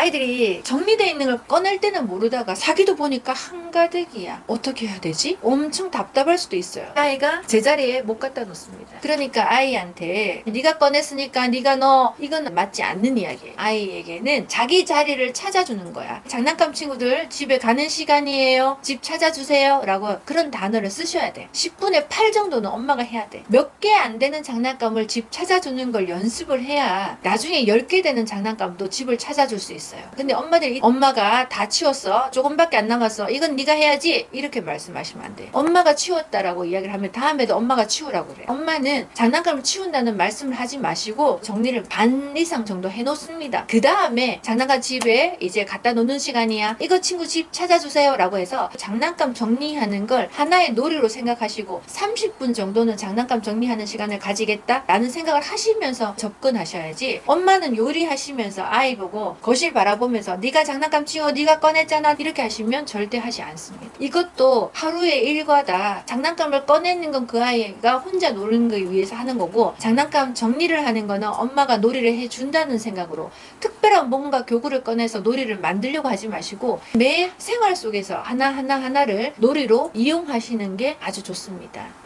아이들이 정리되어 있는 걸 꺼낼 때는 모르다가 사기도 보니까 한가득이야. 어떻게 해야 되지? 엄청 답답할 수도 있어요. 아이가 제자리에 못 갖다 놓습니다. 그러니까 아이한테 네가 꺼냈으니까 네가 넣어. 이건 맞지 않는 이야기예요. 아이에게는 자기 자리를 찾아주는 거야. 장난감 친구들 집에 가는 시간이에요. 집 찾아주세요. 라고 그런 단어를 쓰셔야 돼. 10분의 8 정도는 엄마가 해야 돼. 몇 개 안 되는 장난감을 집 찾아주는 걸 연습을 해야 나중에 10개 되는 장난감도 집을 찾아줄 수 있어 요. 근데 엄마들이 엄마가 다 치웠어. 조금밖에 안 남았어. 이건 네가 해야지. 이렇게 말씀하시면 안 돼. 엄마가 치웠다라고 이야기를 하면 다음에도 엄마가 치우라고 그래. 엄마는 장난감을 치운다는 말씀을 하지 마시고 정리를 반 이상 정도 해놓습니다. 그 다음에 장난감 집에 이제 갖다 놓는 시간이야. 이거 친구 집 찾아주세요. 라고 해서 장난감 정리하는 걸 하나의 놀이로 생각하시고 30분 정도는 장난감 정리하는 시간을 가지겠다. 라는 생각을 하시면서 접근하셔야지 엄마는 요리하시면서 아이 보고 거실 바라보면서 네가 장난감 치워 네가 꺼냈잖아 이렇게 하시면 절대 하지 않습니다. 이것도 하루의 일과다. 장난감을 꺼내는 건 그 아이가 혼자 노는 거 위해서 하는 거고 장난감 정리를 하는 거는 엄마가 놀이를 해준다는 생각으로 특별한 뭔가 교구를 꺼내서 놀이를 만들려고 하지 마시고 매 생활 속에서 하나하나 하나를 놀이로 이용하시는 게 아주 좋습니다.